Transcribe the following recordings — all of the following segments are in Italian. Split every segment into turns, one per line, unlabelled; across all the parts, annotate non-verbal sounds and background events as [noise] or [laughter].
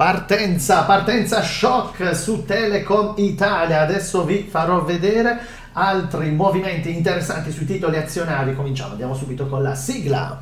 Partenza, partenza shock su Telecom Italia. Adesso vi farò vedere altri movimenti interessanti sui titoli azionari. Cominciamo, andiamo subito con la sigla.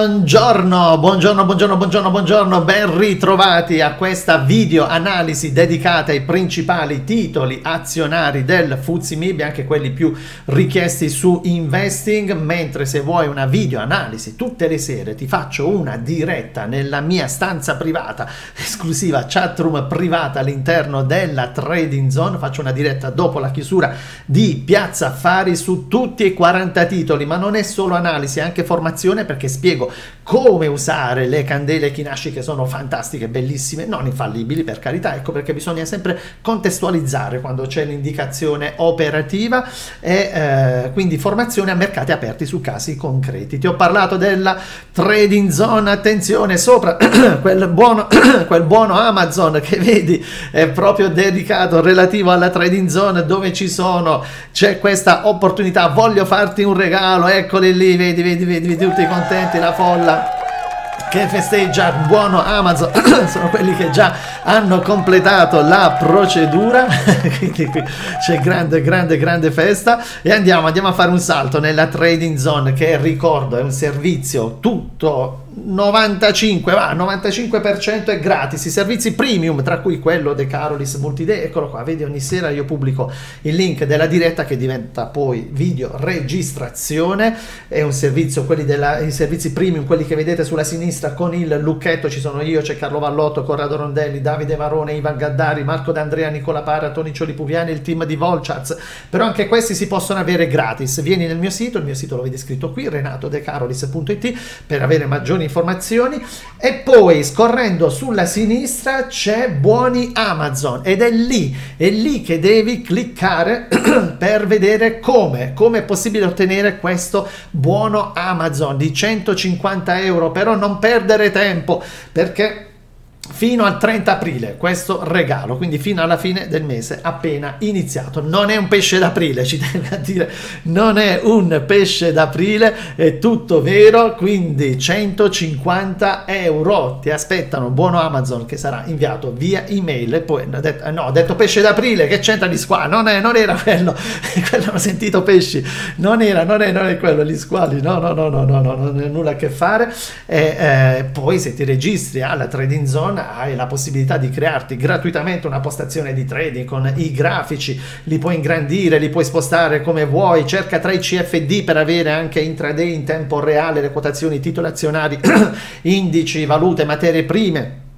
Buongiorno, buongiorno, buongiorno, buongiorno, buongiorno, ben ritrovati a questa video analisi dedicata ai principali titoli azionari del Fuzzi MIB, anche quelli più richiesti su investing, mentre se vuoi una video analisi tutte le sere ti faccio una diretta nella mia stanza privata, [laughs] esclusiva chatroom privata all'interno della Trading Zone, faccio una diretta dopo la chiusura di Piazza Affari su tutti e 40 titoli, ma non è solo analisi, è anche formazione perché spiego come usare le candele Kinashi che sono fantastiche, bellissime, non infallibili per carità, ecco perché bisogna sempre contestualizzare quando c'è l'indicazione operativa e eh, quindi formazione a mercati aperti su casi concreti. Ti ho parlato della trading zone, attenzione, sopra [coughs] quel buono, [coughs] quel buono Amazon che vedi è proprio dedicato relativo alla trading zone dove ci sono, c'è questa opportunità, voglio farti un regalo, eccoli lì, vedi, vedi, vedi, vedi tutti contenti, la folla che festeggia buono Amazon. [coughs] Sono quelli che già hanno completato la procedura. [laughs] Quindi qui c'è grande grande grande festa. E andiamo andiamo a fare un salto nella trading zone che ricordo è un servizio tutto 95, va, 95% è gratis, i servizi premium, tra cui quello De Carolis Multidee, eccolo qua, vedi ogni sera io pubblico il link della diretta che diventa poi video registrazione, è un servizio, quelli della, i servizi premium, quelli che vedete sulla sinistra con il lucchetto, ci sono io, c'è Carlo Vallotto, Corrado Rondelli, Davide Marone, Ivan Gaddari, Marco D'Andrea, Nicola Parra, Toni Ciolipuviani, il team di Volchards, però anche questi si possono avere gratis, vieni nel mio sito, il mio sito lo vedi scritto qui, renatodecarolis.it per avere maggiori informazioni informazioni. E poi scorrendo sulla sinistra c'è buoni Amazon. Ed è lì, è lì che devi cliccare [clears throat] per vedere come, come è possibile ottenere questo buono Amazon di 150 euro, però non perdere tempo perché fino al 30 aprile questo regalo, quindi fino alla fine del mese appena iniziato. Non è un pesce d'aprile, ci [laughs] tengo a dire, non è un pesce d'aprile, è tutto vero, quindi 150 euro ti aspettano, buono Amazon che sarà inviato via email e poi no, ho detto pesce d'aprile, che c'entra di squali? Non, è, non era quello, [laughs] quello ho sentito pesci, non era, non è, non è quello, gli squali, no, no, no, no, no, no non ha nulla a che fare. E eh, poi se ti registri alla trading zone hai la possibilità di crearti gratuitamente una postazione di trading con i grafici, li puoi ingrandire, li puoi spostare come vuoi, cerca tra i CFD per avere anche intraday in tempo reale le quotazioni titoli [clears throat] indici, valute, materie prime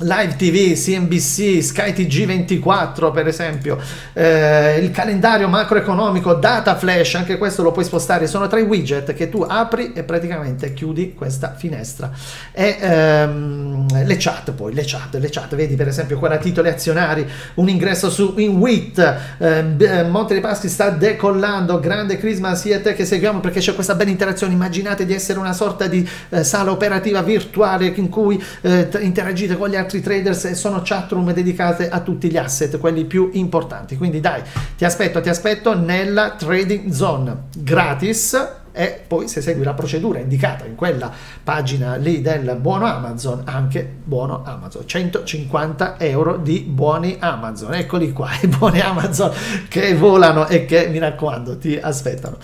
Live TV, CNBC, Sky TG24 per esempio, eh, il calendario macroeconomico, Data Flash, anche questo lo puoi spostare, sono tre widget che tu apri e praticamente chiudi questa finestra. E ehm, le chat poi, le chat, le chat, vedi per esempio quella titoli azionari, un ingresso su InWit, ehm, eh, Monte dei Paschi sta decollando, grande crisma sia te che seguiamo perché c'è questa bella interazione, immaginate di essere una sorta di eh, sala operativa virtuale in cui eh, interagite con gli altri traders e sono chatroom dedicate a tutti gli asset, quelli più importanti. Quindi dai, ti aspetto, ti aspetto nella trading zone gratis e poi se segui la procedura indicata in quella pagina lì del buono Amazon, anche buono Amazon, 150 euro di buoni Amazon, eccoli qua, [laughs] i buoni Amazon che volano e che mi raccomando ti aspettano.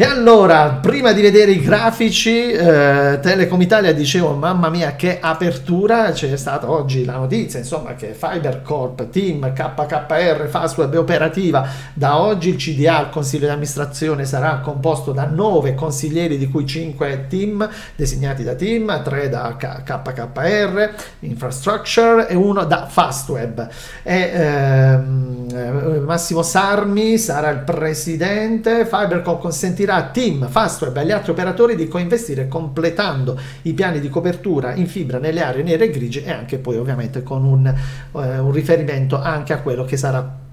E allora, prima di vedere i grafici, eh, Telecom Italia dicevo, mamma mia che apertura, c'è stata oggi la notizia, insomma, che Fibercorp, Team, KKR, Fastweb è operativa. Da oggi il CDA, il Consiglio di amministrazione, sarà composto da 9 consiglieri, di cui 5 team designati da Team, 3 da KKR, Infrastructure e uno da Fastweb. E, ehm, Massimo Sarmi sarà il presidente, Fibercorp consentirà consentirà a Team, Fastweb e agli altri operatori di coinvestire completando i piani di copertura in fibra nelle aree nere e grigie e anche poi ovviamente con un, eh, un riferimento anche a quello che sarà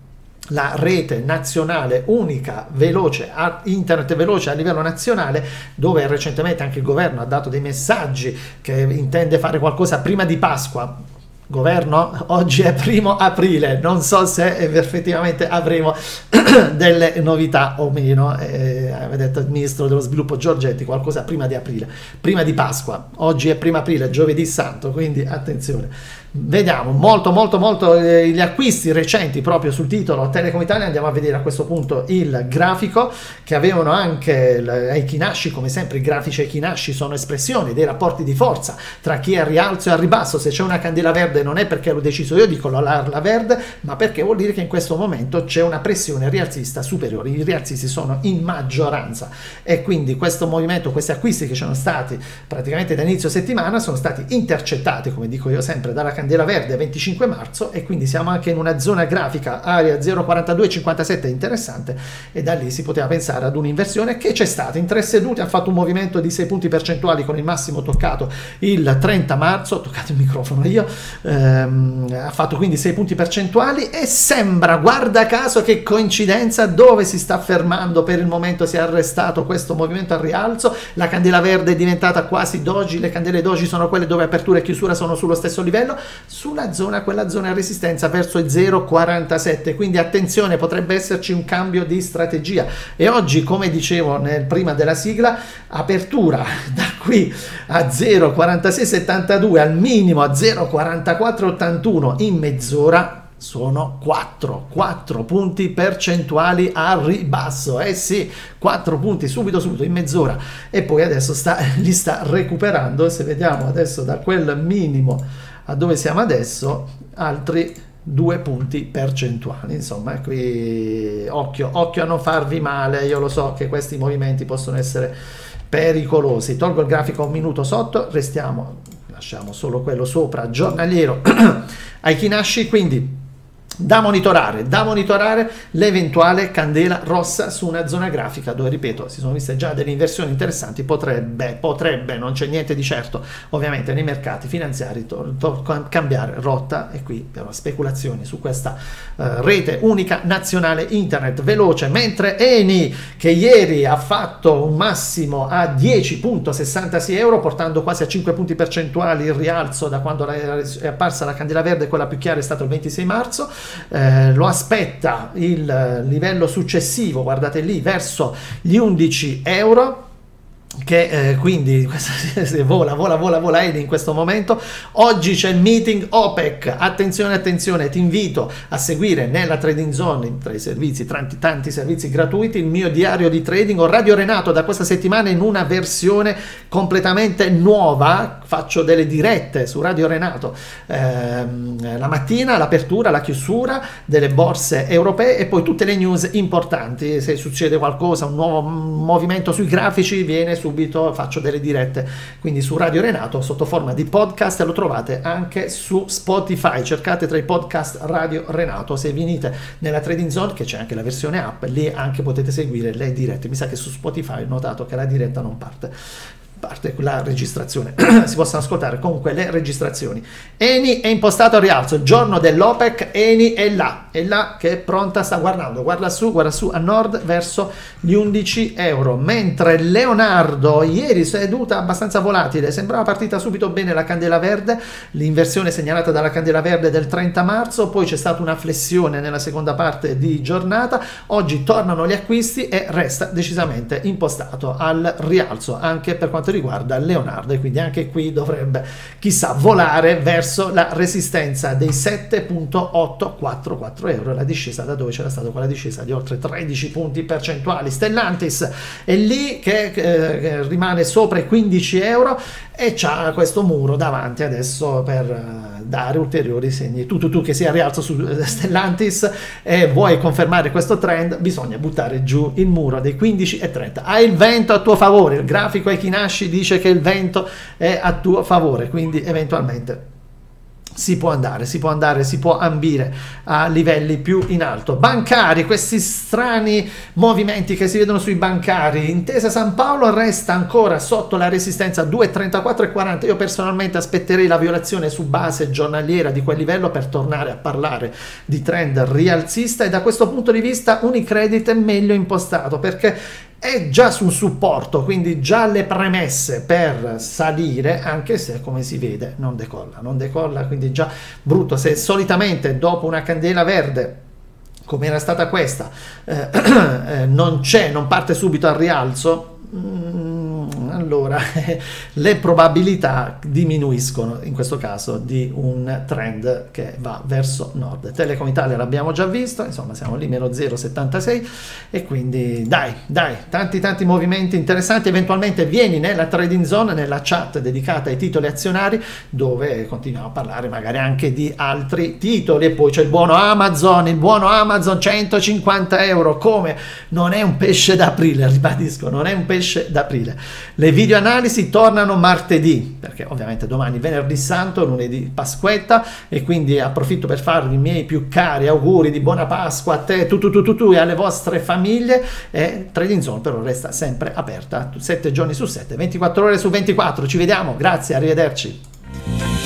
la rete nazionale unica, veloce, internet veloce a livello nazionale, dove recentemente anche il governo ha dato dei messaggi che intende fare qualcosa prima di Pasqua. Governo, oggi è primo aprile, non so se effettivamente avremo [clears throat] delle novità o meno, eh, aveva detto il ministro dello sviluppo Giorgetti, qualcosa prima di aprile, prima di Pasqua, oggi è primo aprile, giovedì santo, quindi attenzione. Vediamo molto molto molto eh, gli acquisti recenti proprio sul titolo Telecom Italia, andiamo a vedere a questo punto il grafico che avevano anche ai Kinashi, come sempre i grafici ai Kinashi sono espressioni dei rapporti di forza tra chi è a rialzo e a ribasso, se c'è una candela verde non è perché l'ho deciso io di colorarla verde, ma perché vuol dire che in questo momento c'è una pressione rialzista superiore, i rialzisti sono in maggioranza. E quindi questo movimento, questi acquisti che sono stati praticamente da inizio settimana sono stati intercettati, come dico io sempre, dalla candela candela verde 25 marzo e quindi siamo anche in una zona grafica area 0,4257 interessante e da lì si poteva pensare ad un'inversione che c'è stata. In tre sedute ha fatto un movimento di 6 punti percentuali con il massimo toccato il 30 marzo ho toccato il microfono io ehm, ha fatto quindi 6 punti percentuali e sembra guarda caso che coincidenza dove si sta fermando per il momento si è arrestato questo movimento al rialzo. La candela verde è diventata quasi doji le candele doji sono quelle dove apertura e chiusura sono sullo stesso livello sulla zona, quella zona resistenza verso il 0,47. Quindi attenzione, potrebbe esserci un cambio di strategia. E oggi, come dicevo nel, prima della sigla, apertura [laughs] da qui a 0,4672 al minimo a 0,4481 in mezz'ora sono 4, 4 punti percentuali a ribasso, eh sì, 4 punti subito subito in mezz'ora e poi adesso sta, [laughs] li sta recuperando, se vediamo adesso da quel minimo a dove siamo adesso altri due punti percentuali. Insomma qui occhio, occhio a non farvi male io lo so che questi movimenti possono essere pericolosi. Tolgo il grafico un minuto sotto restiamo lasciamo solo quello sopra giornaliero. [clears throat] Ai Kinashi quindi da monitorare, da monitorare l'eventuale candela rossa su una zona grafica dove, ripeto, si sono viste già delle inversioni interessanti, potrebbe, potrebbe, non c'è niente di certo, ovviamente nei mercati finanziari cambiare rotta. E qui però speculazioni su questa uh, rete unica nazionale internet. Veloce, mentre Eni che ieri ha fatto un massimo a 10.66 euro portando quasi a 5 punti percentuali il rialzo da quando è apparsa la candela verde, quella più chiara è stato il 26 marzo, eh, lo aspetta il livello successivo, guardate lì, verso gli 11 euro che eh, quindi [laughs] vola, vola, vola, vola Edi in questo momento. Oggi c'è il meeting OPEC. Attenzione, attenzione, ti invito a seguire nella trading zone, tra i servizi, tanti, tanti servizi gratuiti, il mio diario di trading. Ho Radio Renato da questa settimana in una versione completamente nuova. Faccio delle dirette su Radio Renato ehm, la mattina, l'apertura, la chiusura delle borse europee e poi tutte le news importanti. Se succede qualcosa, un nuovo movimento sui grafici, viene su subito faccio delle dirette quindi su Radio Renato sotto forma di podcast lo trovate anche su Spotify. Cercate tra i podcast Radio Renato se venite nella trading zone che c'è anche la versione app lì anche potete seguire le dirette. Mi sa che su Spotify ho notato che la diretta non parte parte la registrazione, [clears throat] si possono ascoltare comunque le registrazioni. Eni è impostato a rialzo, il giorno dell'OPEC, Eni è là, è là che è pronta, sta guardando, guarda su, guarda su a nord verso gli 11 euro, mentre Leonardo ieri seduta abbastanza volatile, sembrava partita subito bene la candela verde, l'inversione segnalata dalla candela verde del 30 marzo, poi c'è stata una flessione nella seconda parte di giornata, oggi tornano gli acquisti e resta decisamente impostato al rialzo anche per quanto riguarda Leonardo e quindi anche qui dovrebbe chissà volare verso la resistenza dei 7.844 euro la discesa da dove c'era stata quella discesa di oltre 13 punti percentuali Stellantis è lì che, che rimane sopra i 15 euro e c'ha questo muro davanti adesso per uh, dare ulteriori segni. Tu, tu, tu che sei a rialzo su uh, Stellantis e vuoi confermare questo trend, bisogna buttare giù il muro dei 15 e 30. Hai il vento a tuo favore, il grafico Equinashi dice che il vento è a tuo favore, quindi eventualmente si può andare, si può andare, si può ambire a livelli più in alto. Bancari, questi strani movimenti che si vedono sui bancari. Intesa San Paolo resta ancora sotto la resistenza 2,34,40. Io personalmente aspetterei la violazione su base giornaliera di quel livello per tornare a parlare di trend rialzista e da questo punto di vista Unicredit è meglio impostato perché è già sul supporto, quindi già le premesse per salire, anche se come si vede non decolla, non decolla, quindi già brutto. Se solitamente dopo una candela verde come era stata questa, eh, [clears throat] eh, non c'è, non parte subito al rialzo, mm, allora [laughs] le probabilità diminuiscono in questo caso di un trend che va verso nord. Telecom Italia l'abbiamo già visto, insomma siamo lì meno 0,76 e quindi dai, dai, tanti tanti movimenti interessanti, eventualmente vieni nella trading zone, nella chat dedicata ai titoli azionari dove continuiamo a parlare magari anche di altri titoli e poi c'è il buono Amazon, il buono Amazon 150 euro, come non è un pesce d'aprile, [laughs] ribadisco, non è un pesce d'aprile. Le video analisi tornano martedì, perché ovviamente domani venerdì santo, lunedì Pasquetta e quindi approfitto per farvi i miei più cari auguri di buona Pasqua a te, tu tu tu tu, tu e alle vostre famiglie e Trading Zone però resta sempre aperta 7 giorni su 7, 24 ore su 24. Ci vediamo, grazie, arrivederci.